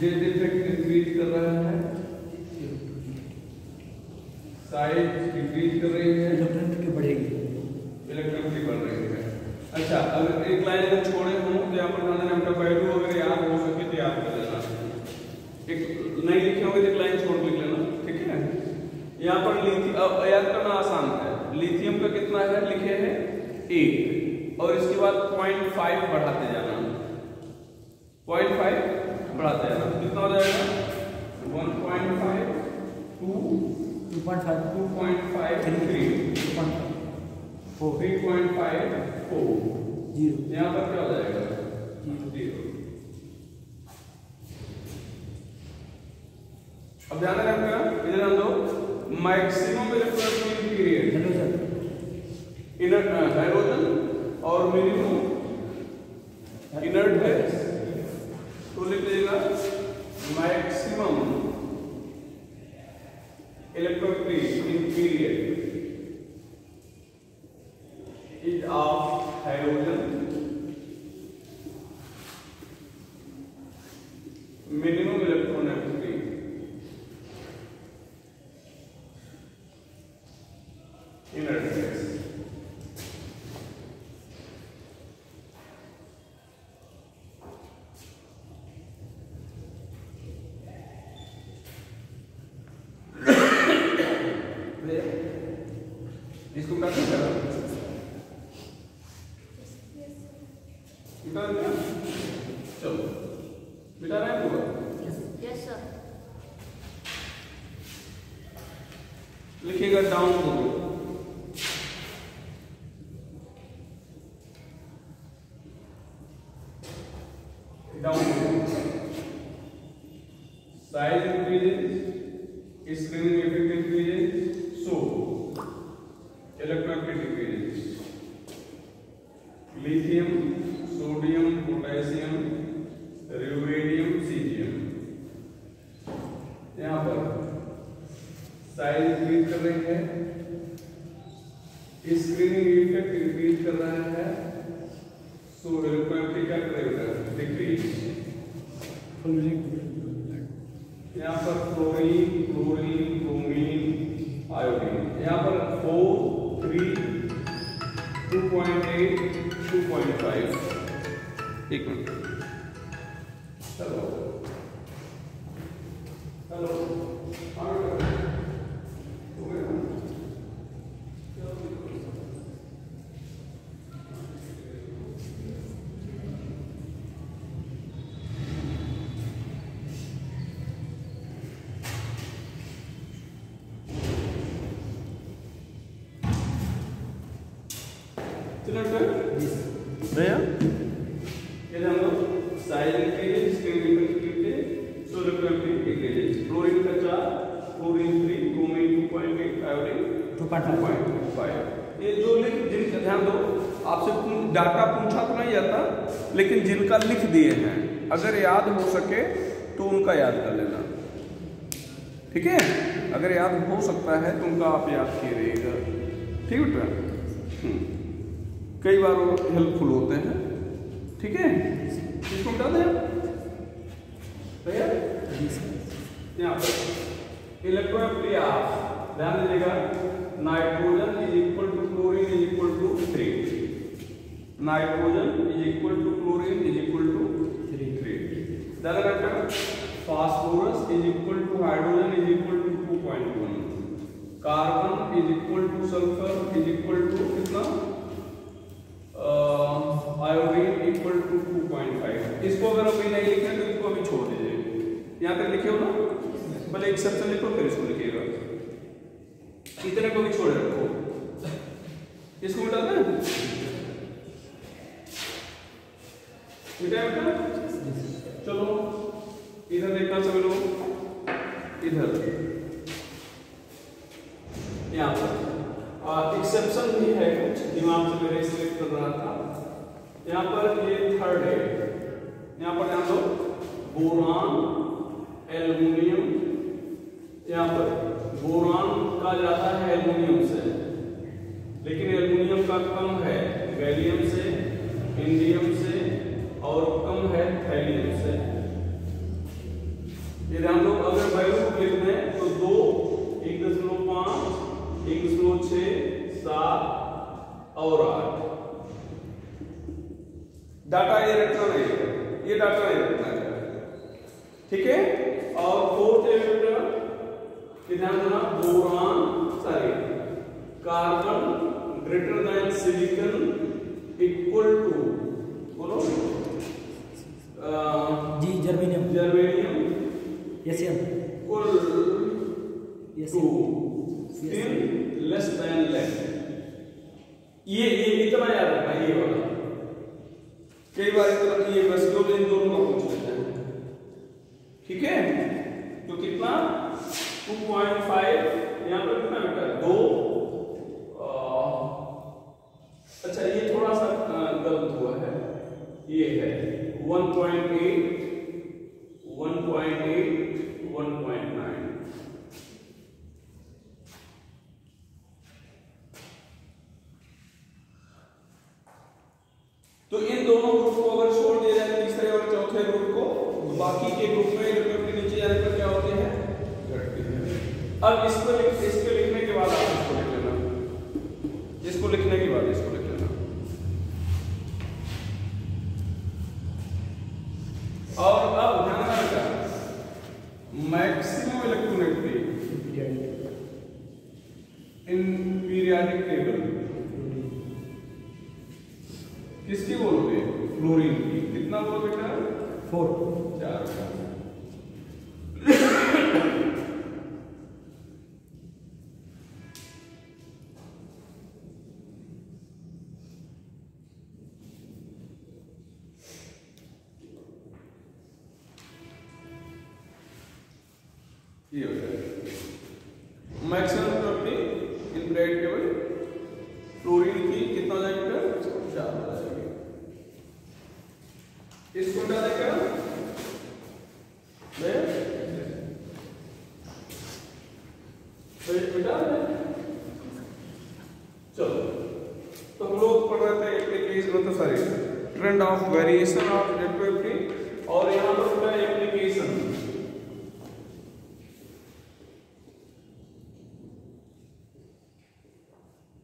जे defect increase कर रहा है साइज़ डिक्रीज कर रही है। इलेक्ट्रॉनिक बढ़ेगी इलेक्ट्रिसिटी बढ़ रही है। अच्छा अगर एक लाइन अगर छोड़े हों तो यहाँ पर ध्यान देना उनका वैल्यू अगर याद हो सके तो याद कर लेना। एक नहीं लिखे होंगे तो एक लाइन छोड़ लिख लेना ठीक है? यहाँ पर लिथियम याद करना आसान है। लिथियम का कितना है? लिखे हैं एक। और इसके बाद पॉइंट फाइव बढ़ाते जाना। पॉइंट फाइव बढ़ाते जाना कितना हो जाएगा one point five two two two point five three three point five four zero यहाँ पर क्या हो जाएगा? ज़ीरो। अब ध्यान रखना इधर हम दो maximum electronic period inert hydrogen और मिनिमम इनर्ट गैस तो लिख लीजिएगा maximum electronic in period is of hydrogen minimum electron activity inert gas इसको क्या करना मिटा दिया चलो मिटा रहे हैं पूरा Yes, sir. लिखिएगा डाउन करो हैं अगर याद हो सके तो उनका याद कर लेना। ठीक है? अगर याद हो सकता है तो उनका आप याद किए रहिएगा ठीक बेटा हम्म। कई बार वो हेल्पफुल होते हैं। ठीक है? इसको बता दें? भैया? यहाँ इलेक्ट्रॉन ऑफ़ ध्यान दीजिएगा। Nitrogen is equal to chlorine is equal to three equal to chlorine is equal to three three ध्यान रखना phosphorus is equal to hydrogen is equal to two point one carbon is equal to sulphur is equal to कितना? Iodine equal to two point five इसको अगर अभी नहीं लिखे तो इसको अभी छोड़ दीजिए। यहाँ तक लिखे हो ना? पहले एक्सेप्शन लिखो, फिर इसको लिखिएगा। इतने को भी छोड़ रखो। इसको मिटा दें मिटा बेटा चलो, इधर देखना सभी लोग इधर। यहाँ पर। एक्सेप्शन भी है कुछ, दिमाग से मेरे सिलेक्ट कर रहा था। यहाँ पर ये थर्ड है। यहाँ पर ध्यान दो। बोरान एल्युमिनियम यहाँ पर बोरान का जाता है एल्युमिनियम से। लेकिन एल्युमिनियम का कम है। गैलियम से इंडियम से और कम है थैलियम से ये ध्यान दो अगर वैल्यू लिख दें तो दो, एक दशमलव पाँच, एक दशमलव छ सात और आठ। डाटा ये रखना नहीं है। ये डाटा नहीं रखना है। ठीक है? और फोर्थ एलिमेंट ध्यान देना, boron, sorry, carbon, greater than silicon equal to बोलो जी germanium germanium एशियम equal to in less than less ये ये इतना याद रखना ये वाला। कई बार इतना ये बस दो इन दोनों का पूछ लेते हैं। ठीक है? तो कितना? 2.5 यहाँ पर कितना बेटा? दो। आ, अच्छा ये थोड़ा सा गलत हुआ है। ये है। 1.8 1.8 maximum property in bread table fluorine की कितना हो जाएगा चार हो जाएगी। इसको डालेगा तो। चलो। तो हम लोग पढ़ रहे थे एप्लीकेशन मतलब sorry trend of variation of इलेक्ट्रोनिटी और यहाँ पर होता है एप्लीकेशन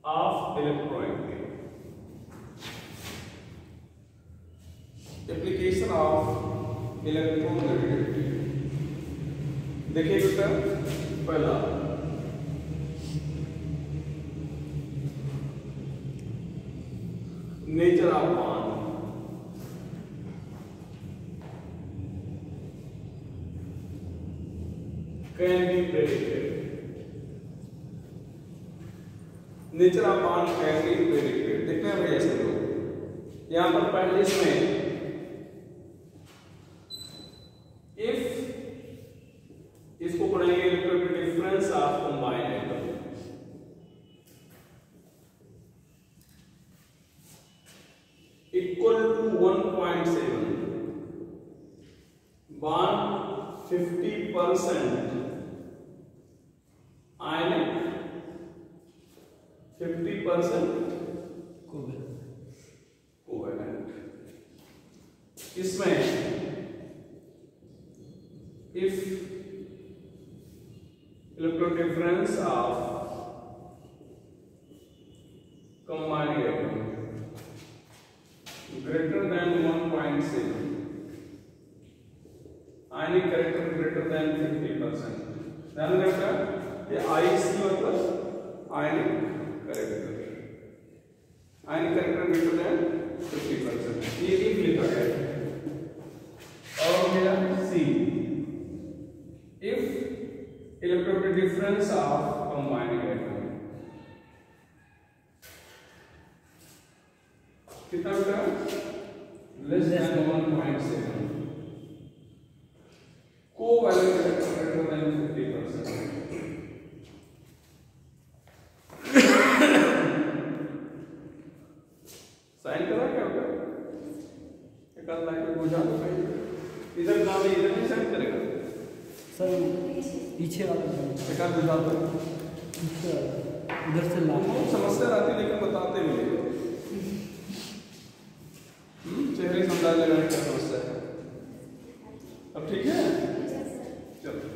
ऑफ़ इलेक्ट्रोनिटी एप्लीकेशन ऑफ़ इलेक्ट्रोनेगेटिविटी देखिए बेटा पहला nature of bond can be predicted nature of bond can be predicted देखते हैं भैया सब लोग यहाँ पर पहले इसमें if इसको पढ़ेंगे electric difference of combined atom equal to 1.7 bond 50 percent ionic 50 percent covalent इसमें if electron difference of combined atom greater than 1.7 ionic character greater than 50 percent ध्यान रखना ये आईसी मतलब ionic character ionic character greater than 50 percent ये एक लिखा गया है और मेरा सी if electrostatic difference of combining atom कितना बेटा less than 1.7 covalent electron greater than 50% sign करा क्या होगा एक आध लाइन में बुझा दो कहीं इधर ना भी इधर नहीं साइन करेगा सर पीछे वाला जो- एक आध बुझा दो पीछे वाला उधर से ला बहुत समस्या आती है लेकिन बताते हुए हम्म, चेहरे से अंदाज लगाने की समस्या है अब ठीक है चलो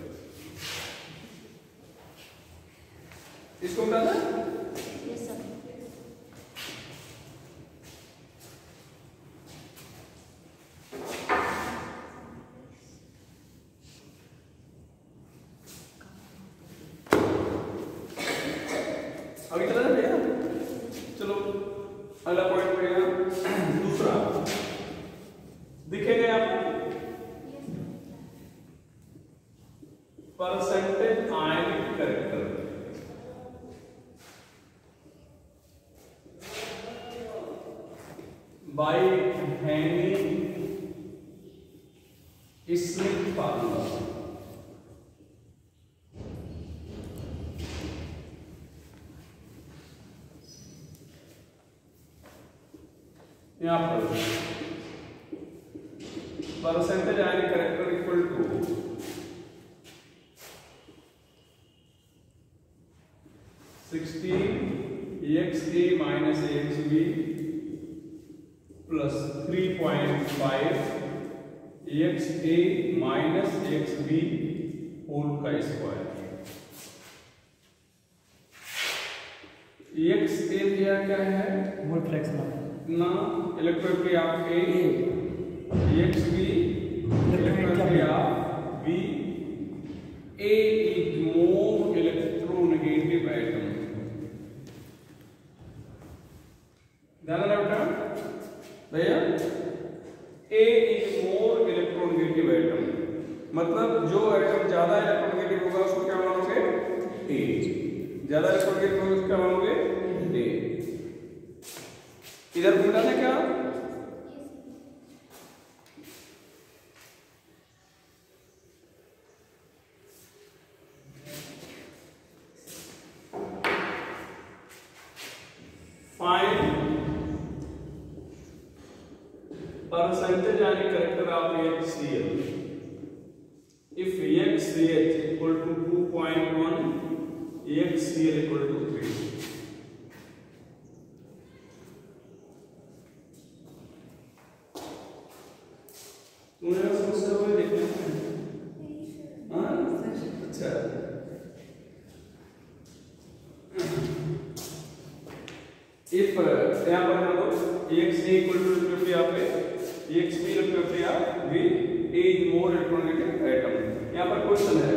इसको मिटा दें अभी चला जाए भैया चलो अगला पॉइंट रहेगा दूसरा दिखेगा आपको परसेंटेज आयनिक करेक्टर बाय हैंगिंग स्मिथ फार्मूला यहाँ पर percentage ionic character equal to sixteen X A minus X B plus three point five X A minus X B whole का स्क्वायर एक्स ए दिया क्या है मोल फ्लैक्स वाला ना आपके X B electronic of B A is more electronegative atom ध्यान रखना भैया A is more electronegative atom मतलब जो एटम ज़्यादा इलेक्ट्रोनेगेटिव होगा उसको क्या मानोगे ए ज़्यादा इलेक्ट्रोनेगेटिव होगा उसको क्या मानोगे ए इधर घूमना है क्या find percentage and character of HCl. If HCH equal to 2.1, HCl equal to 3. तुमने ना समस्या हुई देखने में हाँ अच्छा if uh, यहाँ पर हम लोग x a equal to electricity of a x b electricity of b a is more electronegative atom यहाँ पर क्वेश्चन है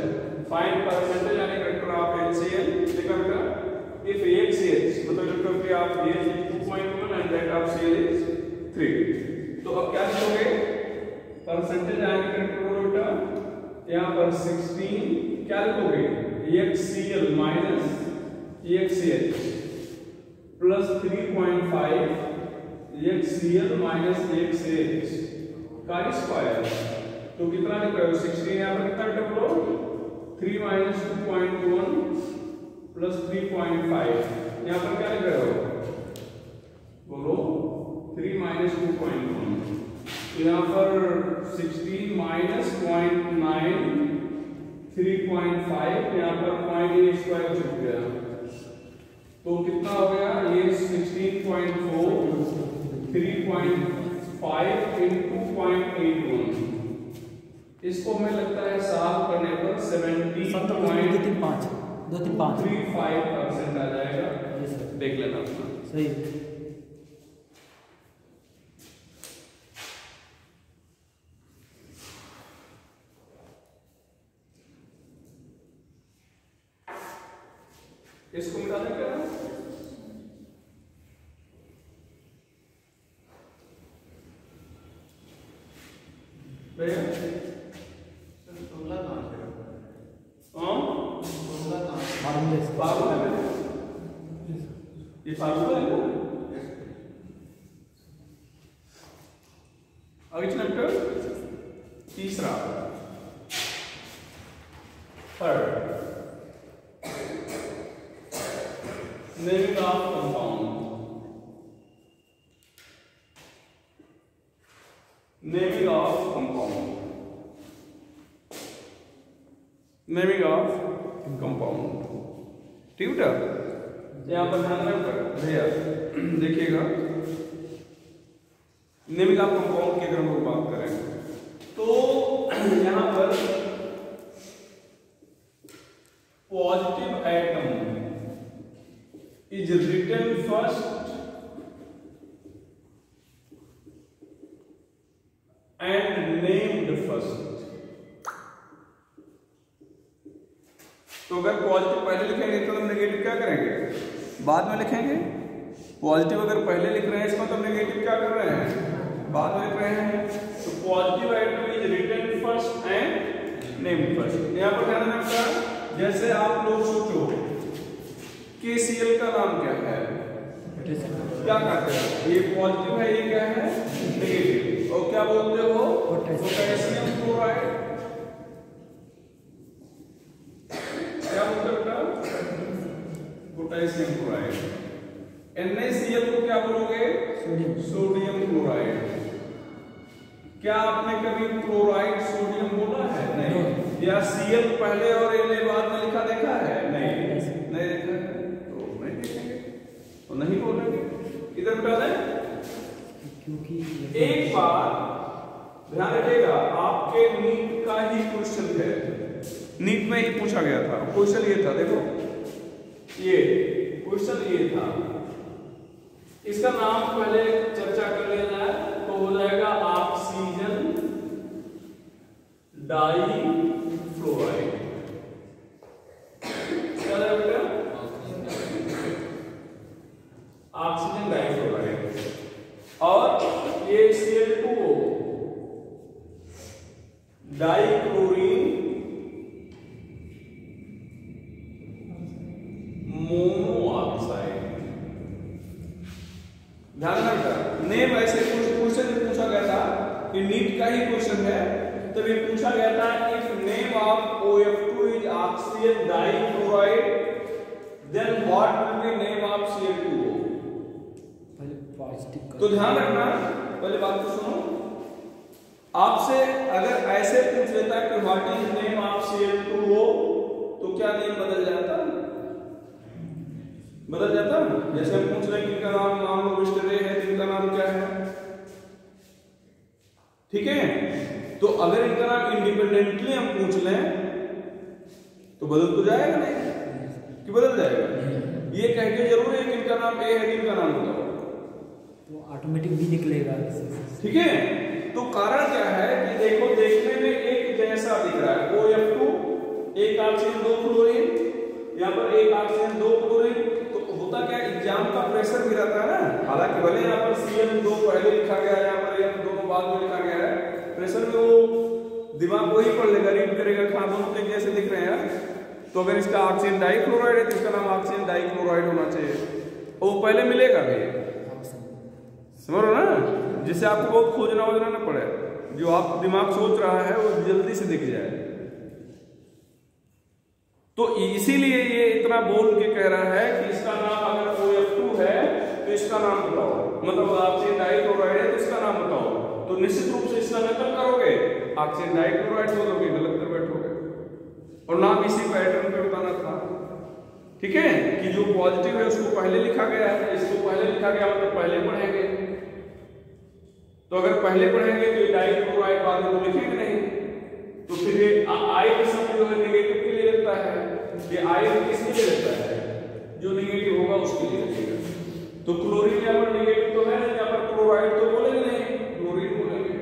find percentage यानी character of HCl लिखा बेटा if XH मतलब electricity of H is 2.1 and that of Cl is 3 तो अब क्या लिखोगे परसेंटेज यानी character बोलो बेटा यहाँ पर 16 क्या लिखोगे? HCl minus X C L minus X H का स्क्वायर तो कितना हो? सिक्सटीन यहाँ पर कितना बेटा बोलो three minus two point one plus three point five यहाँ पर क्या लिख रहे हो? बोलो three minus two point one यहाँ पर sixteen minus point nine three point five यहाँ पर पॉइंट स्क्वायर छुप गया तो कितना हो गया? ये 16.4 3.5 into 0.81 इसको हमें लगता है साफ़ करने पर सेवेंटी पॉइंट पाँच दो तीन पाँच। थ्री फाइव परसेंट आ जाएगा। देख लेना सही। इसको मिला क्या ये फार्मूला है ना आगे चैप्टर तीसरा third naming of compound naming of compound naming of compound ठीक बेटा यहाँ पर ध्यान रख भैया देखिएगा नेमिंग ऑफ़ कंपाउंड की अगर हम लोग बात करें तो यहाँ पर positive atom is written first and named first तो अगर पॉजिटिव पहले लिखेंगे तो हम नेगेटिव क्या करेंगे बाद में लिखेंगे पॉजिटिव अगर पहले लिख रहे हैं इसका तो नेगेटिव क्या कर रहे हैं बाद में लिख रहे हैं तो positive atom is written first and named first यहाँ पर ध्यान रखना जैसे आप लोग सोचो KCl का नाम क्या है क्या कहते हैं ये पॉजिटिव है ये क्या है नेगेटिव और क्या बोलते हो पोटेशियम क्लोराइड क्या बोलते हो पोटेशियम क्लोराइड। NaCl को क्या बोलोगे? सोडियम। Sodium chloride. क्या आपने कभी क्लोराइड सोडियम बोला है? नहीं। या Cl पहले और Na बाद में लिखा देखा है? नहीं। नहीं। देखा तो नहीं देखेंगे। तो नहीं बोलेंगे इधर दें क्योंकि एक बार ध्यान रखिएगा आपके नीट का ही क्वेश्चन है। नीट में ही पूछा गया था। क्वेश्चन ये था देखो। ये क्वेश्चन ये था। इसका नाम पहले चर्चा कर लेना है तो हो जाएगा ऑक्सीजन डाई फ्लोराइड क्या ऑक्सीजन डाइफ्लोराइड। और ये Cl2O मोनोऑक्साइड ध्यान रखना नेम ऐसे क्वेश्चन में पूछा गया था कि नीट का ही क्वेश्चन है तब ये पूछा गया था if name of OF2 is oxygen dichloride then what will be name of Cl2O पहले पॉजिटिव तो ध्यान रखना, पहले बात तो सुनो। आपसे अगर ऐसे पूछ लेता कि what is name of Cl2O तो क्या नेम बदल जाता? बदल जाता है? जैसे हम पूछ रहे हैं किनका नाम लो मिस्टर ए है जिनका नाम क्या है? ठीक है? तो अगर इनका नाम इंडिपेंडेंटली हम पूछ लें तो बदल तो जाएगा नहीं? कि बदल जाएगा? ये कह के ज़रूर है कि इनका नाम ए है जिनका नाम बताओ। तो ऑटोमेटिक भी निकलेगा। ठीक है? तो कारण क्या है कि देखो देखने में एक जैसा दिख रहा है। ओ एफ़ टू एक ऑक्सीजन दो क्लोरीन यहाँ पर एक ऑक्सीजन दो क्लोरीन तो होता क्या एग्ज़ाम का प्रेशर भी रहता है ना। हालाँकि भले यहाँ पर सी एम दो पहले लिखा गया है यहाँ पर एम दोनों बाद में लिखा गया है। प्रेशर में वो दिमाग वही पढ़ लेगा रीड करेगा कहाँ दोनों तो जैसे दिख रहे हैं। तो अगर इसका ऑक्सीजन डाइक्लोराइड है तो इसका नाम ऑक्सीजन डाइक्लोराइड होना चाहिए। वो पहले मिलेगा भी। समझ ना? जिससे आपको बहुत खोजना वोजना ना पड़े। जो आप दिमाग सोच रहा है, वो जल्दी से दिख जाए। तो इसीलिए ये इतना बोल के कह रहा है कि इसका नाम अगर OF2 है तो इसका नाम बताओ। मतलब ऑक्सीजन डाइक्लोराइड है तो इसका नाम बताओ। तो निश्चित रूप से इसका नकल करोगे। ऑक्सीजन डाइक्लोराइड बोलोगे गलत कर बैठोगे। और नाम इसी पैटर्न पे बताना था। ठीक है? कि जो पॉजिटिव है, उसको पहले लिखा गया है। इसको पहले लिखा गया मतलब पहले पढ़ेंगे। तो अगर पहले पढ़ेंगे तो डाइक्लोराइड बाद में तो लिखेंगे नहीं। तो फिर आई का शब्द जो है नेगेटिव के लिए लगता है ये आई किसके लिए लगता है? जो नेगेटिव होगा उसके लिए लगेगा तो क्लोरीन यहाँ पर नेगेटिव तो है नहीं यहाँ पर क्लोराइड तो बोलेंगे नहीं क्लोरीन बोलेंगे।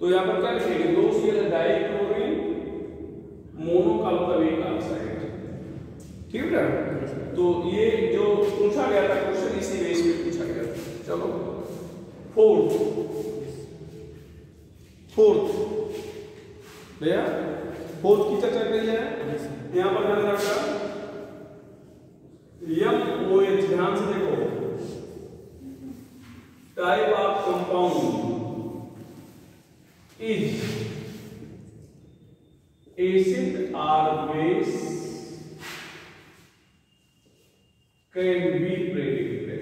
तो यहाँ पर क्या लिखेंगे? दो सी डाइक्लोरीन मोनो का मतलब ऑक्साइड ठीक है तो ये जो पूछा गया था क्वेश्चन इसी बेस पे पूछा गया था। चलो। फोर्थ फोर्थ भैया? फोर्थ की चर्चा कर है। यहाँ पर ध्यान रखना एम ओ एच ध्यान से देखो। Type of compound is acid or base can be predicted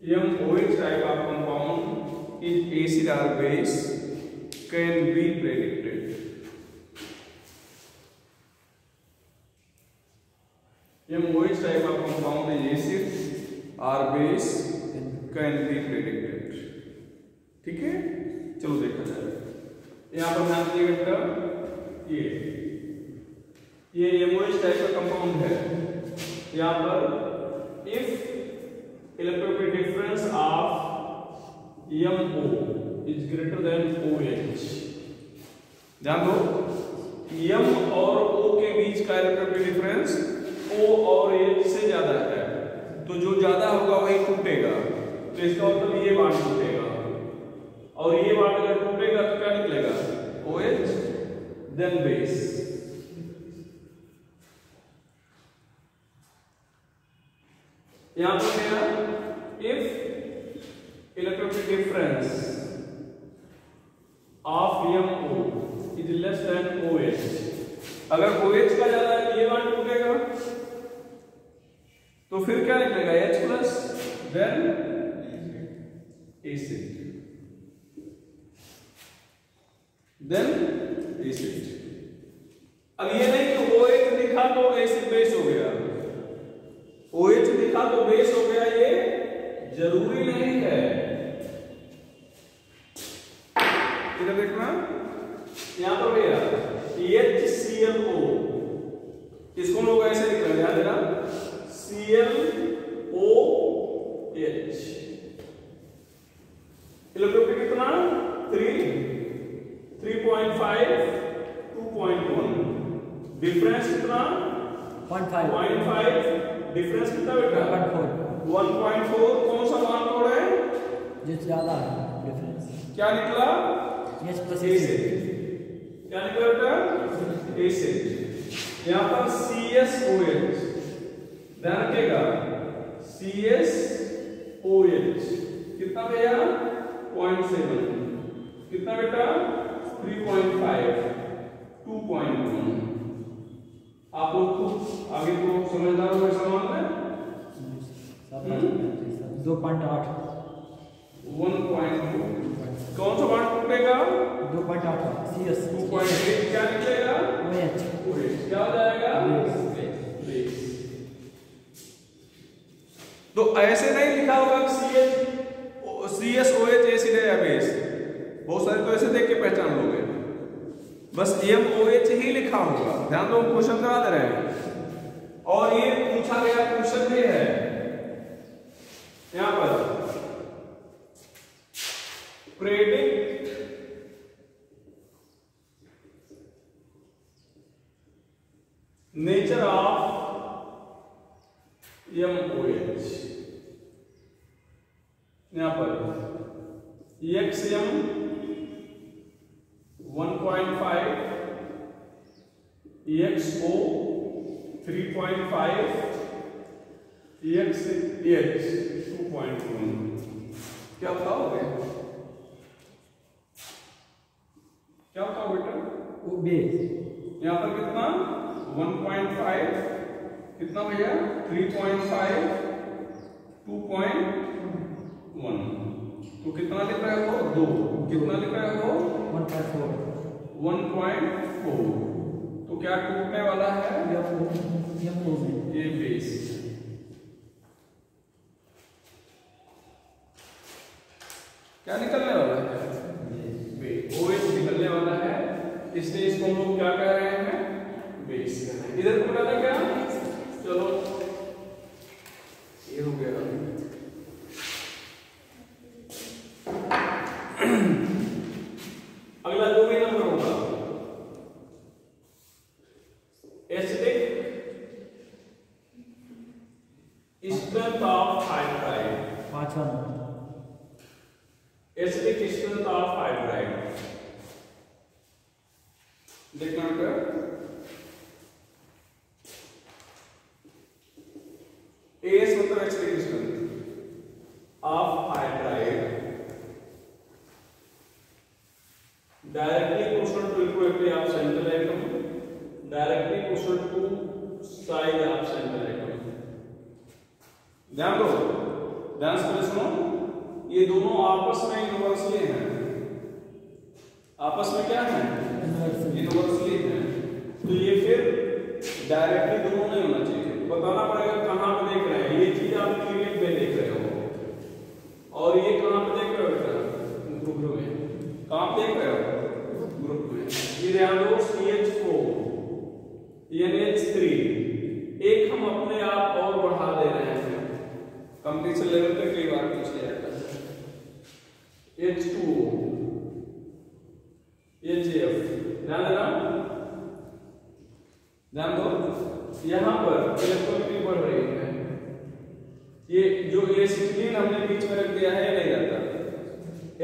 M O H type of compound is acid or base can be predicted. MOH type of compound is acid or base can be predicted. ठीक है चलो देखा जाए यहाँ पर ध्यान दीजिएगा ये ये एमओएच टाइप का कंपाउंड है यहाँ पर if electrophile difference of MO is greater than OH ध्यान दो एम और ओ के बीच का इलेक्ट्रोफिल डिफरेंस ओ और एच से ज़्यादा है। तो जो ज़्यादा होगा वही टूटेगा। तो इसका मतलब ये बांड टूटेगा। और ये बांड अगर टूटेगा तो क्या निकलेगा? OH then base यहाँ पर क्या if electrophilic difference of MO is less than OH अगर OH का ज़्यादा है तो ये बांड टूटेगा। तो फिर क्या निकलेगा? H plus then acid then acid अब ये नहीं कि OH लिखा तो एसिड बेस हो गया। ओ एच लिखा तो बेस हो गया, ये ज़रूरी नहीं है इधर देखना यहाँ पर भैया ओ इसको हम लोग ऐसे लिख रहे हैं? ध्यान देना एच इलेक्ट्रोफिल कितना? 3 3.5 2.1 डिफरेंस कितना? पॉइंट फाइव 0.5 डिफरेंस कितना बेटा? वन पॉइंट फोर कौन सा मान कोड है? जो ज़्यादा है डिफरेंस क्या निकला? एच प्लस एसिड क्या निकला बेटा एसिड यहाँ पर CSOH ध्यान रखिएगा CSOH कितना भैया 0.7 कितना बेटा 3.5 2.1 आप लोग खुद आगे तो समझदार हो ऐसा मान लें दो पॉइंट आठ। 1.2 कौन सा बांड टूटेगा? दो पॉइंट आठ। सी एस 2.8 क्या निकलेगा? तो ऐसे नहीं लिखा होगा C H C S O H acid है या बहुत सारे तो ऐसे देख के पहचान लोगे। बस एम ओ एच ही लिखा होगा। ध्यान दो क्वेश्चन करा दे रहे हैं? और ये पूछा गया क्वेश्चन ये है। यहाँ पर। प्रेडिक्ट नेचर ऑफ़ एमओएच यहाँ पर X M 1.5 XO 3.5 X H 2.1 क्या बताओगे? क्या बताओ बेटा? ओ बेस यहाँ पर कितना? 1.5 कितना भैया? 3.5 2.1 तो कितना लिख रहे हो? दो. कितना लिख रहे हो? वन पॉइंट फोर 1.4 तो क्या टूटने वाला है? ये बेस क्या निकलने वाला है? ओएच निकलने वाला है। इसलिए इसको हम लोग क्या कह रहे हैं? बेस इधर को बता क्या चलो ये हो गया अगला जो भी नंबर होगा स्ट्रेंथ ऑफ़ हाइड्राइड देखना बेटा एस मतलब acidic strength of hydride directly proportional to equality of central atom directly proportional to size of central atom ध्यान दो। ध्यान से सुनो। ये दोनों आपस में यूनिवर्सली हैं। आपस में क्या है? यूनिवर्सली है। तो ये फिर डायरेक्टली दोनों नहीं होना चाहिए। बताना पड़ेगा कहाँ पे देख रहे हैं। ये चीज़ आप क्लिनिक में देख रहे हो। और ये कहाँ पे देख रहे हो बेटा? में। कहाँ पे देख रहे हो ग्रुप में ये ध्यान दो CH4 NH3 एक हम अपने आप और बढ़ा दे रहे हैं। कंपटीशन लेवल पे कई बार पूछ लिया जाता है H2O HF ध्यान देना। ध्यान दो। यहाँ पर इलेक्ट्रॉनिटी बढ़ रही है। ये जो एसिटिलीन हमने बीच में रख दिया है नहीं रहता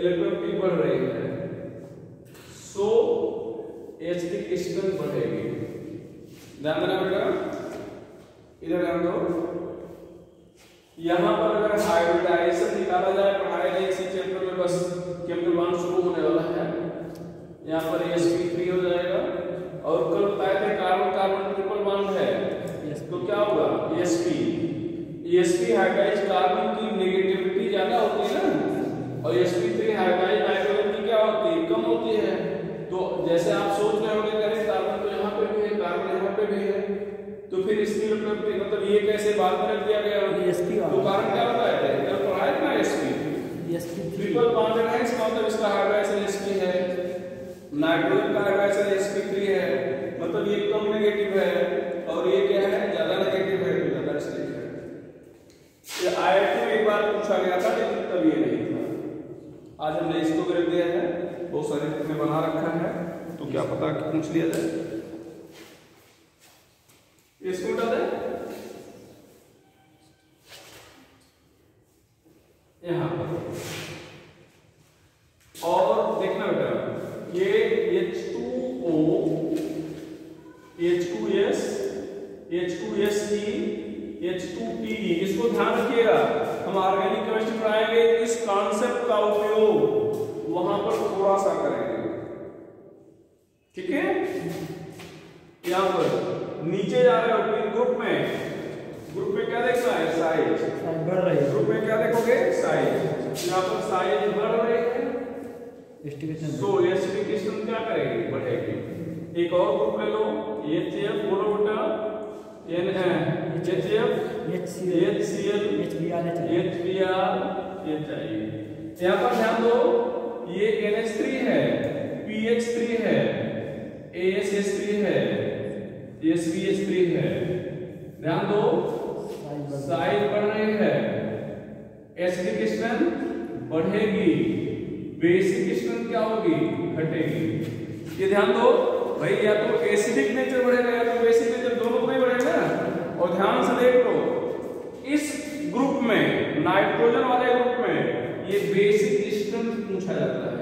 इलेक्ट्रॉनिटी बढ़ रही है। सो एसिडिक स्ट्रेंथ बढ़ेगी? ध्यान देना बेटा। इधर ध्यान दो। यहाँ पर अगर हाइब्रिडाइजेशन निकाला जाए पढ़ाई जाए इसी चैप्टर में बस केमिकल बॉन्ड शुरू होने वाला है। यहाँ पर sp3 हो जाएगा। और कल बताए थे कार्बन कार्बन ट्रिपल बॉन्ड है। तो क्या होगा? Sp sp हाइब्रिडाइज कार्बन की नेगेटिविटी ज़्यादा होती है ना? और sp3 हाइब्रिडाइज नाइट्रोजन की क्या होती है? कम होती है। तो जैसे आप सोच रहे होंगे कार्बन तो यहाँ पे कार्बन यहाँ पे भी है तो फिर इसकी मतलब मतलब ये कैसे बाद में रख दिया गया? तो कारण क्या बताया थे कल पढ़ाया था ना sp sp3 ट्रिपल बॉन्ड है इसका मतलब इसका हाइड्रोजन sp है। नाइट्रोजन का हाइड्रोजन sp3 है। मतलब ये कम नेगेटिव है और ये क्या है? ज़्यादा नेगेटिव है तो ज़्यादा स्ट्रिक है। ये आईआईटी में एक बार पूछा गया था लेकिन तब ये नहीं था। आज हमने इसको भी रख दिया है। बहुत सारे बना रखा है। तो क्या पता पूछ लिया जाए इसको उठा दे यहाँ पर और देखना बेटा ये H2O H2S H2SE H2PE इसको ध्यान रखिएगा हम ऑर्गेनिक केमिस्ट्री पढ़ाएँगे इस कॉन्सेप्ट का उपयोग वहाँ पर थोड़ा सा करेंगे ठीक है यहाँ पर नीचे जा रहे हो ग्रुप में ग्रुप में क्या देखना है साइज़ बढ़ रही है ग्रुप में क्या देखोगे साइज़ यहाँ पर साइज़ बढ़ रही है डिस्ट्रीब्यूशन तो एसिडिफिकेशन क्या करेगी बढ़ेगी एक और ग्रुप ले लो एचएफ बोलो बेटा N HF HCl HCl HBr HBr HI यहाँ पर ध्यान दो ये NH3 है PH3 है ASH3 है SBH3 है ध्यान दो साइज़ बढ़ रही है एसिडिक स्ट्रेंथ बढ़ेगी बेसिक स्ट्रेंथ क्या होगी घटेगी ये ध्यान दो भाई या तो एसिडिक नेचर बढ़ेगा या तो बेसिक नेचर दोनों में बढ़ेगा और ध्यान से देख लो इस ग्रुप में नाइट्रोजन वाले ग्रुप में ये बेसिक स्ट्रेंथ पूछा जाता है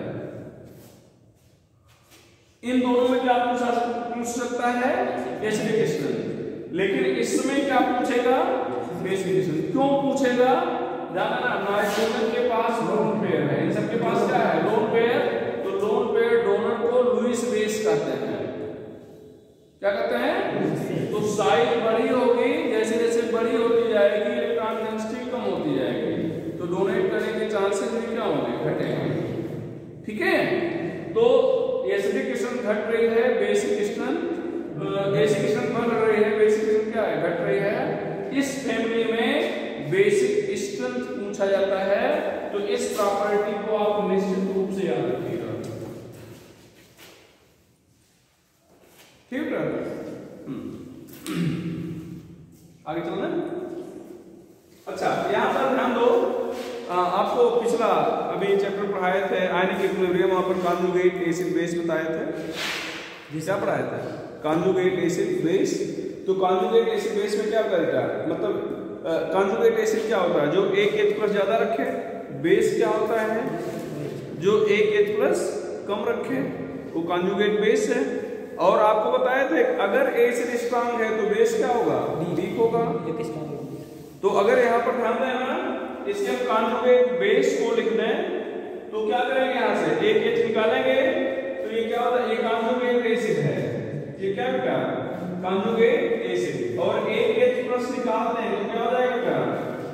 इन दोनों में क्या पूछा पूछ सकता है? स्ट्रेंथ लेकिन इसमें क्या पूछेगा? स्ट्रेंथ क्यों पूछेगा? जाना नाइट्रोजन के पास लोन पेयर है। इन सबके पास क्या है? लोन पेयर तो लोन पेयर डोनर को लुइस बेस कहते हैं। क्या कहते हैं? तो साइज़ बड़ी होगी जैसे जैसे बड़ी होती जाएगी इलेक्ट्रॉन डेंसिटी कम होती जाएगी। तो डोनेट करने के चांसेस भी क्या होंगे? घटेंगे। ठीक है? तो एसिडिक घट रही है, बेसिक स्ट्रेंथ एसिडिक स्ट्रेंथ बढ़ रही है, बेसिक स्ट्रेंथ क्या है? घट रही है। इस फैमिली में बेसिक स्ट्रेंथ पूछा जाता है तो इस प्रॉपर्टी को आप निश्चित रूप से याद रखिएगा। ठीक है आगे चलना? अच्छा यहाँ पर ध्यान दो आपको पिछला अभी चैप्टर पढ़ाए थे आयनिक इक्विलिब्रियम वहाँ पर कॉन्जुगेट एसिड बेस बताए थे। जी क्या पढ़ाए थे? कॉन्जुगेट एसिड बेस तो कॉन्जुगेट एसिड बेस में क्या करता है? मतलब कॉन्जुगेट एसिड क्या होता है? जो एक एच प्लस ज़्यादा रखे बेस क्या होता है? जो एक एच प्लस कम रखे वो कॉन्जुगेट बेस है। और आपको बताया थे अगर एसिड स्ट्रांग है तो बेस क्या होगा? वीक होगा। तो अगर यहाँ पर ध्यान देना इसके हम कॉन्जुगेट बेस को लिख दें तो क्या करेंगे यहाँ से? एक एच निकालेंगे तो ये क्या होता है? ये कॉन्जुगेट एसिड है। ये क्या बेटा? कॉन्जुगेट एसिड और एक एच प्लस निकाल दें तो क्या हो जाएगा बेटा?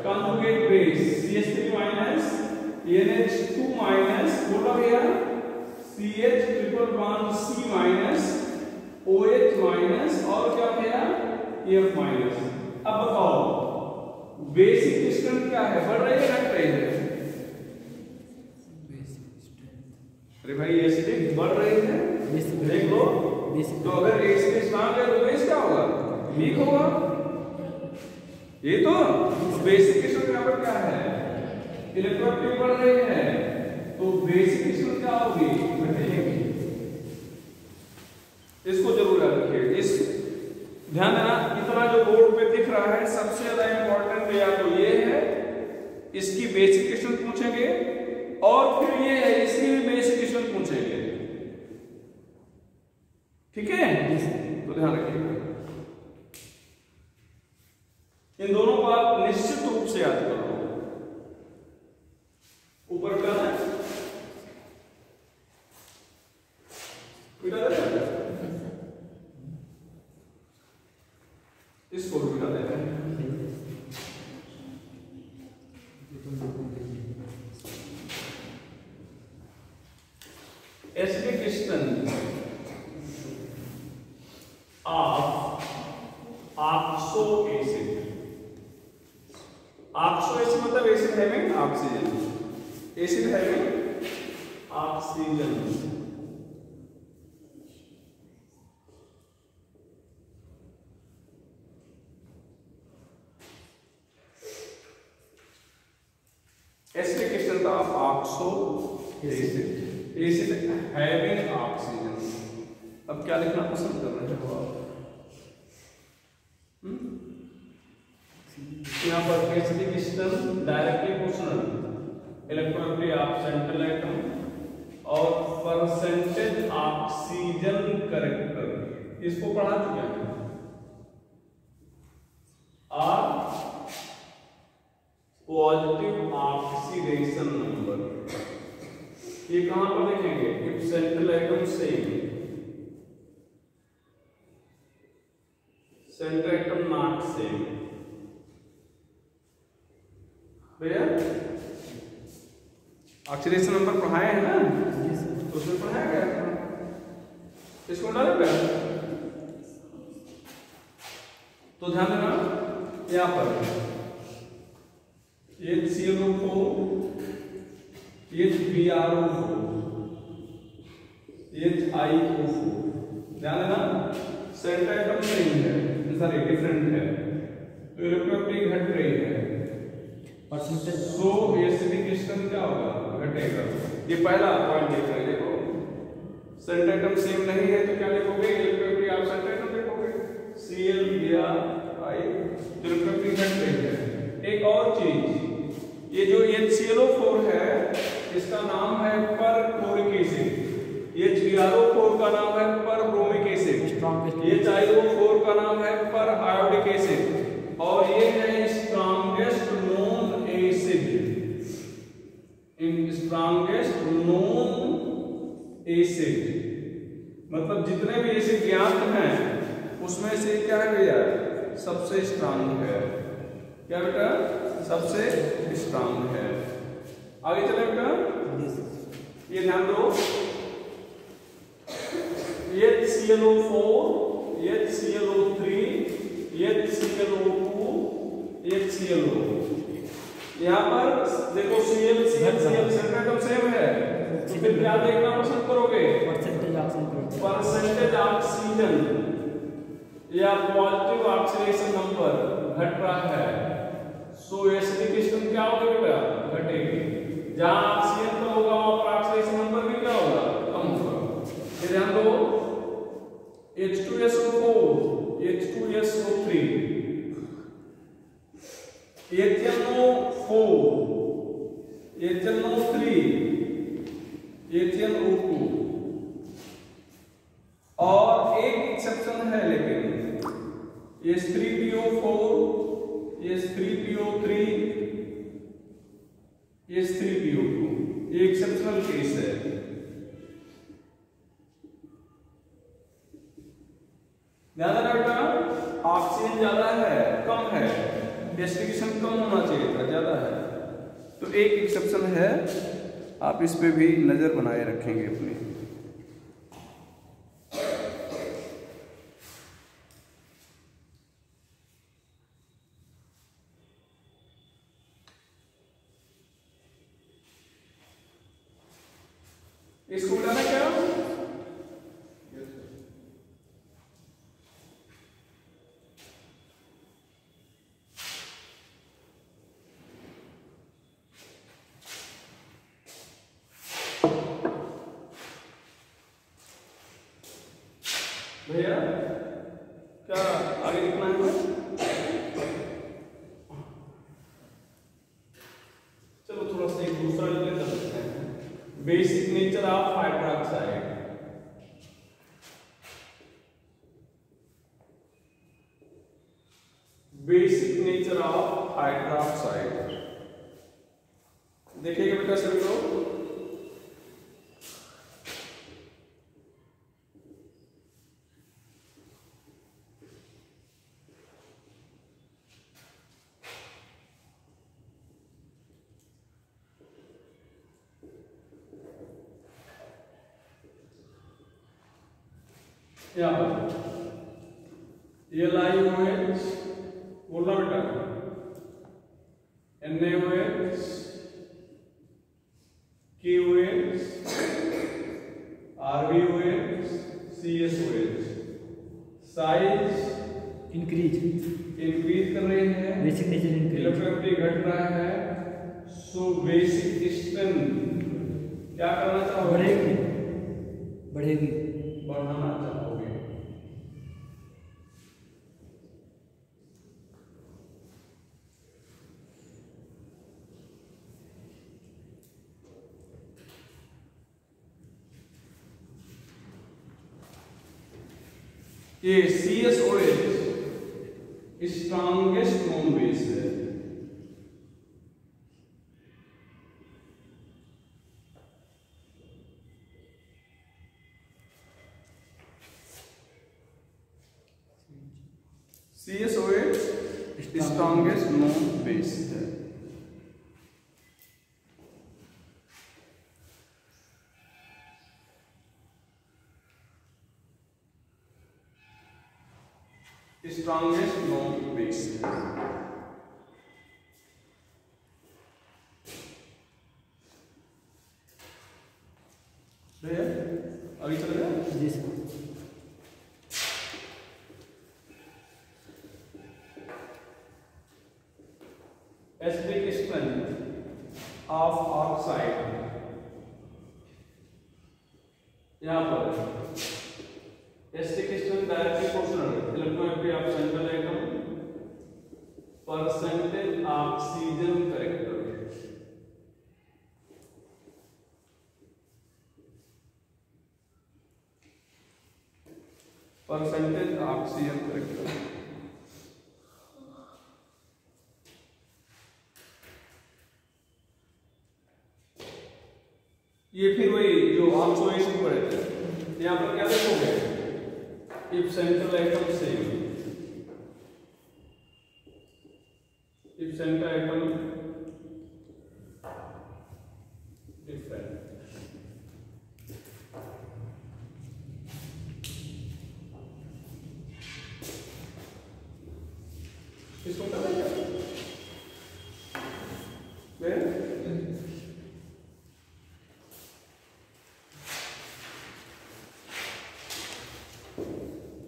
Conjugate base. CH3 minus NH2 minus बोलो भैया CH triple bond C minus OH minus और क्या भैया? F माइनस बेसिक स्ट्रेंथ क्या है? बढ़ रही है घट रही है? अरे भाई एसिडिक बढ़ रही है? देख लो। तो अगर एसिड स्ट्रांग है तो बेस क्या होगा? वीक होगा। ये तो बेसिक स्ट्रेंथ यहाँ पर क्या है? इलेक्ट्रोनिक बढ़ रही है। तो बेसिक स्ट्रेंथ क्या होगी? घटेगी इसको ज़रूर याद रखिए। इस ध्यान देना इतना जो बोर्ड पे दिख रहा है सबसे ज़्यादा या तो ये है इसकी बेसिक स्ट्रेंथ पूछेंगे और फिर ये है इसकी भी बेसिक स्ट्रेंथ पूछेंगे ठीक है तो ध्यान रखिएगा इन दोनों को आप निश्चित रूप से याद करो ऊपर क्या है मिटा दे इसको भी मिटा देते हैं acidic strength of oxo acid oxo acid मतलब acid having oxygen acid having oxygen acidic strength of oxo acid acid having oxygen क्या लिखना पसंद कर रहे हो आप? हम्म? यहाँ पर acidic strength directly proportional electronic of central atom और परसेंटेज ऑक्सीजन करेक्टर इसको पढ़ा दिया आर पॉजिटिव ऑक्सीडेशन नंबर ये कहाँ पर लिखेंगे if central atom same central atom not same भैया ऑक्सीडेशन नंबर पढ़ाए हैं ना? तो उसमें पढ़ाया गया था। इसको डाले गया तो ध्यान देना यहाँ पर। ये C L O four H B R O four H I O four ध्यान देना सेंटर एटम नहीं है सॉरी डिफरेंट है। तो इलेक्ट्रोनिक घट रही है। परसेंटेज सो एसिडिक स्ट्रेंथ क्या होगा? घटेगा। ये पहला पॉइंट देख रहे हैं देखो सेंटर एटम सेम नहीं है तो क्या लिखोगे? इलेक्ट्रोनिक आप सेंटर एटम लिखोगे Cl या I इलेक्ट्रोनिक घट रही है। एक और चीज़ ये जो HClO4 है इसका नाम है पर क्लोरिक एसिड HBrO4 का नाम है पर ब्रोमिक एसिड। ये HIO4 का नाम है पर आयोडिक एसिड। और ये एसिड मतलब जितने भी एसिड ज्ञात हैं उसमें से क्या है भैया सबसे स्ट्रांग है क्या बेटा सबसे स्ट्रांग है आगे चले बेटा ये ध्यान दो HClO4 HClO3 HClO2 HClO यहाँ पर देखो Cl Cl Cl centre atom same है तो फिर क्या देखना पसंद करोगे? परसेंटेज ऑक्सीजन परसेंटेज ऑक्सीजन या पॉजिटिव ऑक्सीडेशन नंबर घट रहा है सो एसिडिक स्ट्रेंथ क्या होगा बेटा? घटेगी। जहाँ ऑक्सीजन कम होगा वहाँ पर ऑक्सीडेशन नंबर भी क्या होगा? कम होगा। ये ध्यान दो। H2SO4 H2SO3 HNO4 HNO3 एथियन O two. और एक एक्सेप्शन है लेकिन S three P O four S three P O three S three P O two ये एक्सेप्शनल केस है। ध्यान रखना बेटा ऑक्सीजन ज़्यादा है, कम है। एस्टिकेशन कम होना चाहिए था, ज़्यादा है। तो एक एक्सेप्शन है आप इस पर भी नज़र बनाए रखेंगे अपनी इसको मिलाना क्या भैया क्या आगे लिखना है चलो थोड़ा सा एक दूसरा ले कर सकते हैं basic nature of hydroxide basic nature of hydroxide देखिएगा बेटा सभी लोग यहाँ पर एल आई ओ एच बोलना बेटा N A O H K O H R B O H C S O H size increase increase कर रहे हैं बेसिक नेचर इंक्रीज इलेक्ट्रोनिटी घट रहा है सो बेसिक स्ट्रेंथ क्या करना चाहोगे बढ़ेगी बढ़ेगी बढ़ाना चाहोगे ये C S O H strongest home base है C S O H strongest non base है नॉन बेस है अभी चल गया जी sir acidic strength of oxide यहाँ पर acidic strength directly proportional electronegative of central atom percentage oxygen character percentage oxygen character ये फिर वही जो आप सोएशन पढ़े थे यहाँ पर क्या देखोगे? If central atom same if central atom different इसको क्या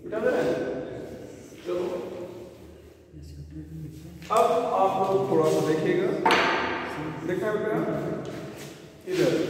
उठा दे रहे हैं? चलो अब आप लोग थोड़ा सा देखिएगा। देखा बेटा? इधर।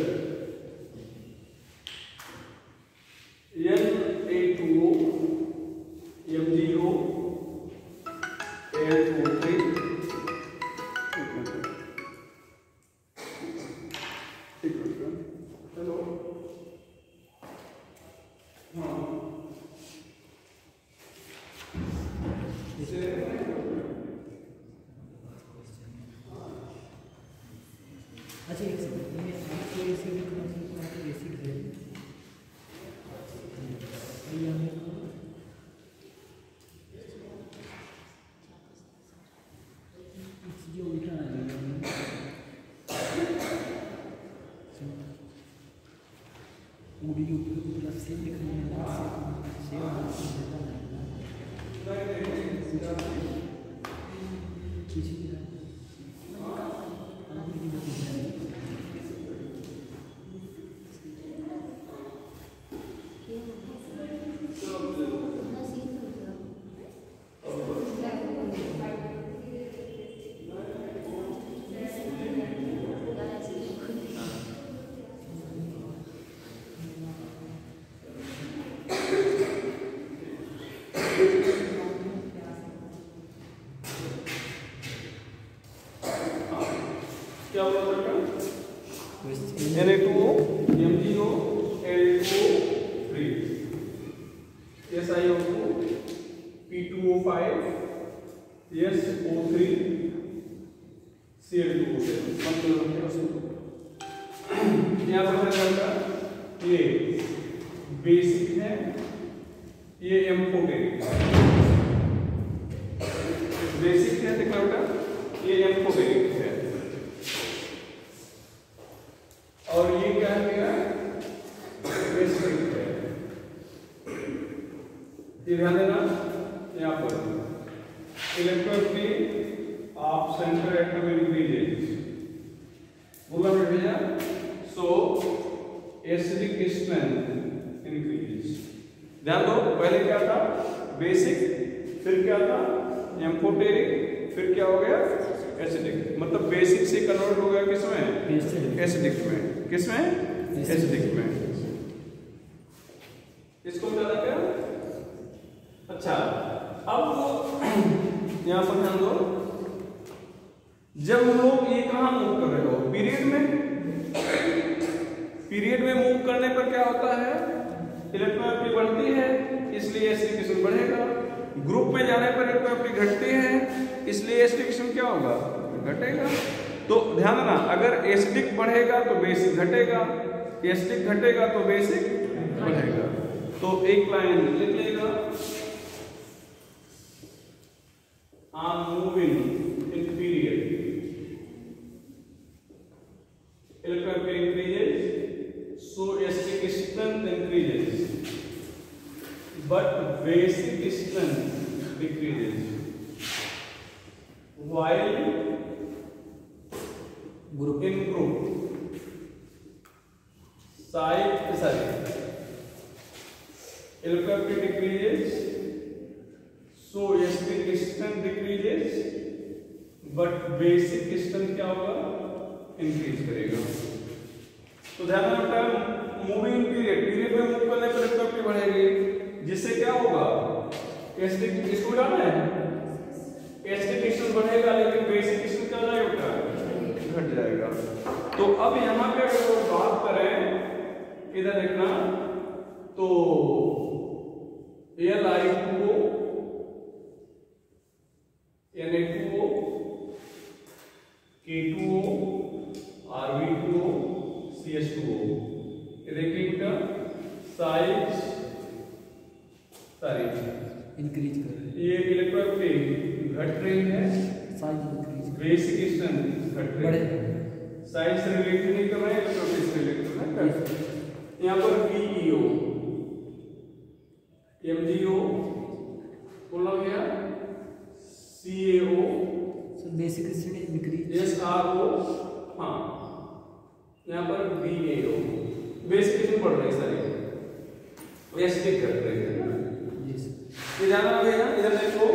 ये जाना भैया इधर देखो,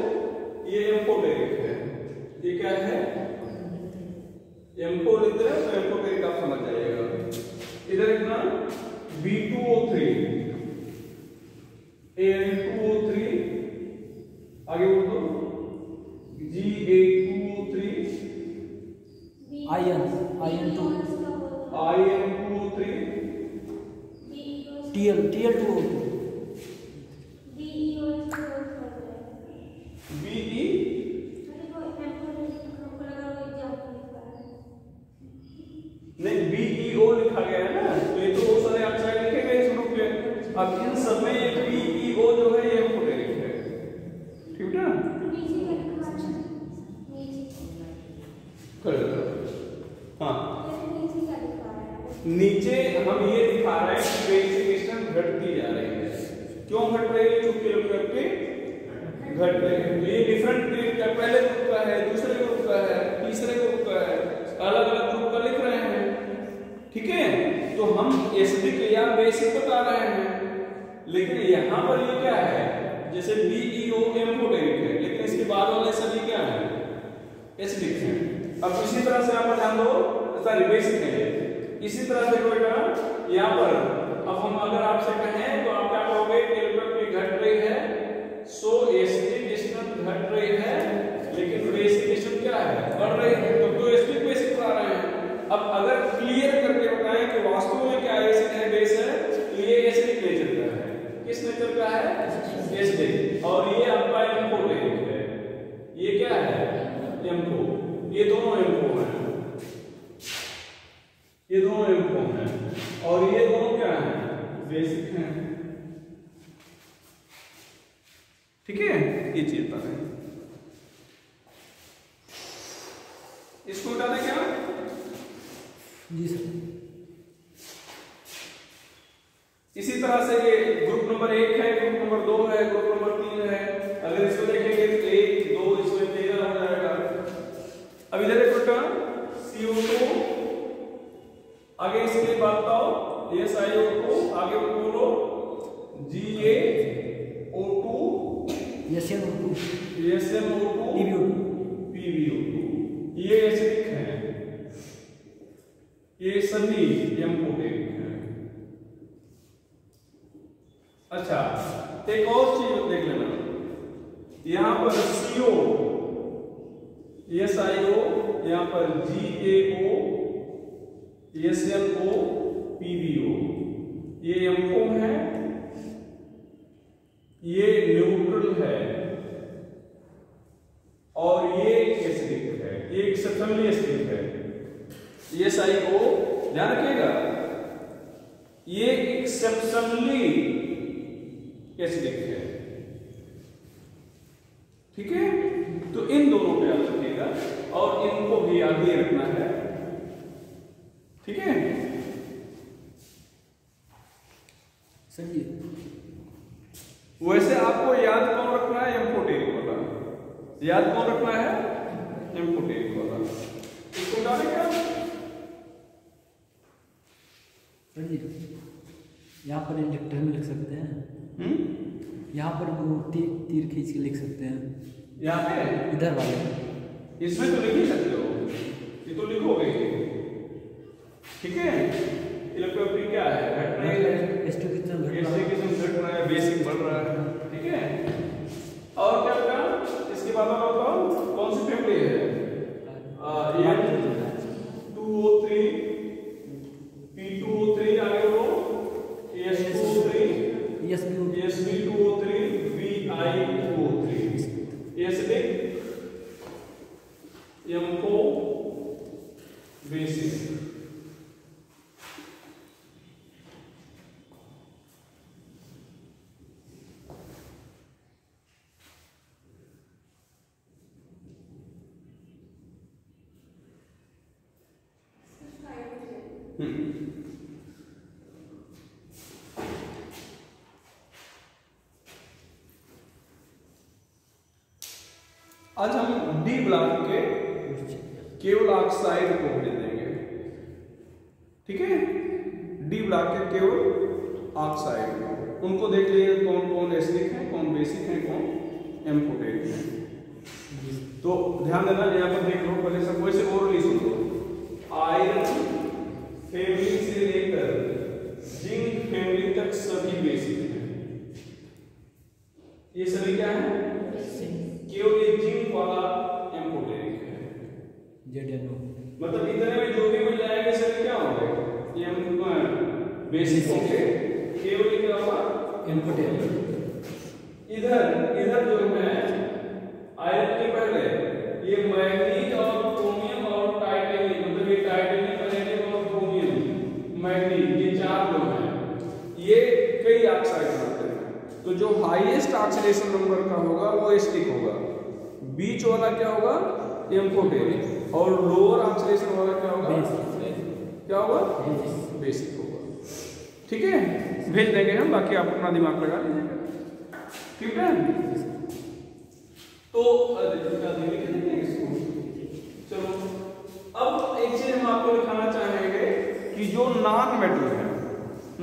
ये एम्पो कैरिक है। ये क्या है? एम्पो लिख रहे हो तो एम्पो कैरिक आप समझ जाइएगा। याद कौन रखना है? एम्फोटेरिक वाला याद कौन रखना है? एम्फोटेरिक वाला इसको डालें क्या? यहाँ पर इंजेक्टर में लिख सकते हैं। हम्म? यहाँ पर वो तीर तीर खींच के लिख सकते हैं। यहाँ पे? इधर वाले। इसमें तो लिख ही सकते हो। ये तो लिखोगे ठीक है? इलेक्ट्रोपी क्या है? घट रही है। एस्टो कितना घट रहा कैसे है किस्म घट है। बेसिक बढ़ रहा है। ठीक है? और क्या होगा इसके बाद और बताओ कौन सी फैमिली है आ, ये two O three P two O three आगे बोलो S two O three yes B S B two O three B I two O three acidic ampho basic आज हम डी ब्लॉक के केवल ऑक्साइड को भेज देंगे। ठीक है? डी ब्लॉक के केवल ऑक्साइड उनको देख लीजिए, कौन कौन एसिडिक है, कौन बेसिक है, कौन एम्फोटेरिक है। तो ध्यान देना, यहाँ पर देख लो, पहले सब वैसे ओरली सुन लो। आयरन फैमिली से लेकर जिंक फैमिली तक सभी बेसिक हैं। ये सभी क्या है? केवल ये जिंक वाला एम्पोटेरिक है जेड एन ओ मतलब इतने में जो भी मिल जाएँगे सर क्या होंगे? ये हम बेसिक होंगे। केवल ये क्या होगा? एम्पोटेरिक इधर इधर जो है आयरन के पहले ये मैग्नीज और क्रोमियम और टाइटेनियम मतलब ये टाइटेनियम पैलेडियम और क्रोमियम मैग्नीज ये चार जो हैं ये कई ऑक्साइड बनाते हैं तो जो हाईएस्ट ऑक्सीडेशन नंबर का होगा वो एस्टिक होगा। बीच वाला क्या होगा? एम्फोटेरिक और लोअर ऑक्सीडेशन वाला क्या होगा? क्या होगा? बेसिक होगा। ठीक है? भेज देंगे हम बाकी आप अपना दिमाग लगा लीजिएगा। ठीक है? तो चलो अब एक चीज़ हम आपको दिखाना चाहेंगे कि जो नॉन मेटल है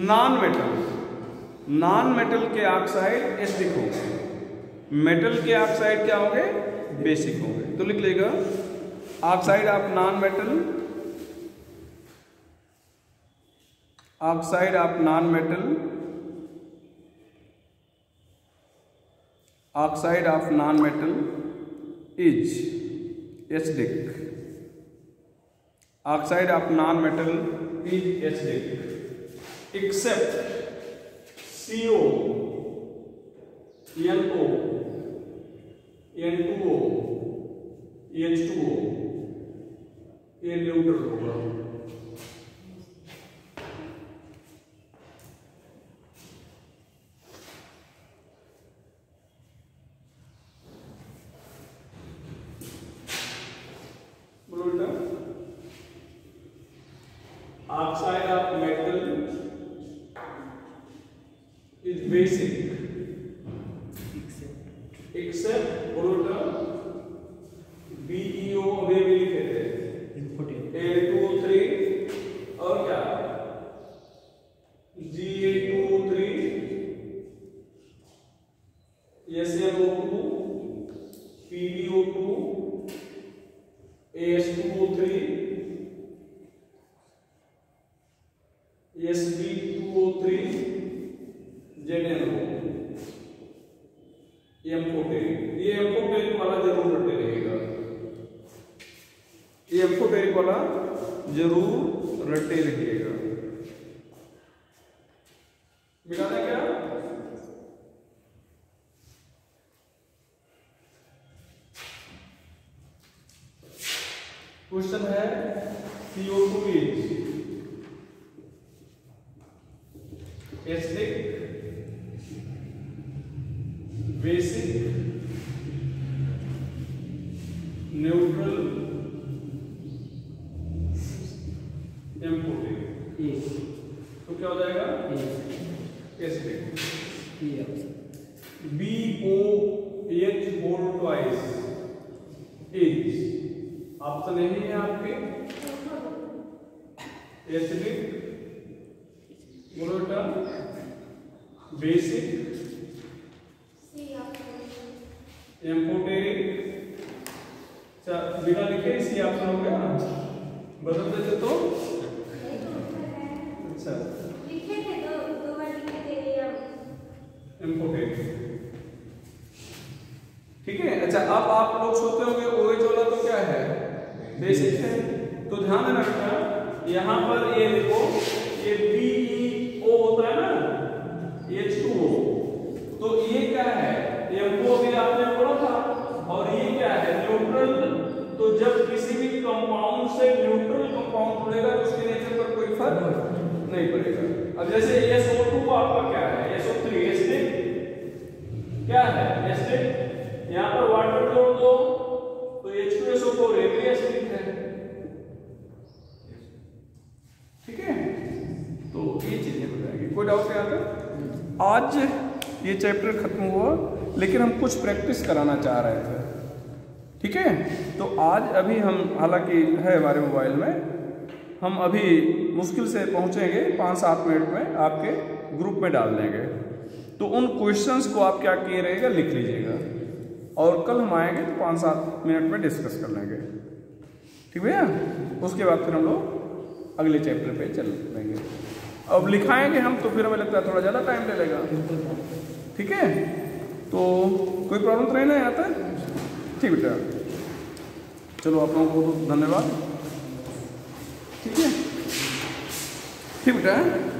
नॉन मेटल नॉन मेटल के ऑक्साइड एसिडिक होंगे। मेटल के ऑक्साइड क्या होंगे? बेसिक होंगे। तो लिख लेगा oxide of non metal oxide of non metal oxide of non metal is acidic oxide of CO N O N two O H two O ये न्यूट्रल होगा is basic except बोलो BeO अभी भी लिखे थे इम्पोर्टेंट A23 और क्या Ga23 SnO2 PbO2 As2O3 Sb2O3 ZnO ये एम्फोटेरिक ये एम्फोटेरिक वाला ज़रूर रटे रहेगा ये एम्फोटेरिक वाला ज़रूर रटे रहिएगा मिलाना क्या क्वेश्चन है CO2 is acidic basic neutral impurity A तो क्या हो जाएगा A acidic A option B O H whole twice is option यही है आपके acidic बोलो बेटा बेसिक एम्पोटेरिक बिना लिखे इसी ऑप्शन हो गया बदल देते तो? अच्छा। एम्पोटेरिक ठीक है? अच्छा अब आप लोग सोचते होंगे ओएच वाला तो क्या है? बेसिक है। तो ध्यान रखना, यहाँ पर ये देखो, ये BeO होता है ना H2O तो ये क्या है एम्पो भी आपने पढ़ा था और ये क्या है न्यूट्रल तो जब किसी भी कंपाउंड से न्यूट्रल कंपाउंड जुड़ेगा तो उसके नेचर पर कोई फ़र्क नहीं पड़ेगा। अब जैसे SO2 आपका क्या है? SO3 एसिडिक क्या है? एसिडिक यहाँ पर वाटर जोड़ दो तो H2SO4 ये भी एसिडिक है। ठीक है? तो ये चीज़ें हो जाएँगी कोई डाउट यहाँ पे आज ये चैप्टर खत्म हुआ, लेकिन हम कुछ प्रैक्टिस कराना चाह रहे थे। ठीक है? तो आज अभी हम, हालाँकि है हमारे मोबाइल में, हम अभी मुश्किल से पहुँचेंगे पाँच सात मिनट में आपके ग्रुप में डाल देंगे। तो उन क्वेश्चंस को आप क्या किए रहेगा लिख लीजिएगा। और कल हम आएँगे तो पाँच सात मिनट में डिस्कस कर लेंगे। ठीक भैया? उसके बाद फिर हम लोग अगले चैप्टर पे चल लेंगे। अब लिखाएँगे हम तो फिर हमें लगता है थोड़ा ज़्यादा टाइम ले लेगा। ठीक है? तो कोई प्रॉब्लम तो नहीं ना तक? ठीक बेटा। चलो आप लोगों को बहुत धन्यवाद। ठीक है? ठीक बेटा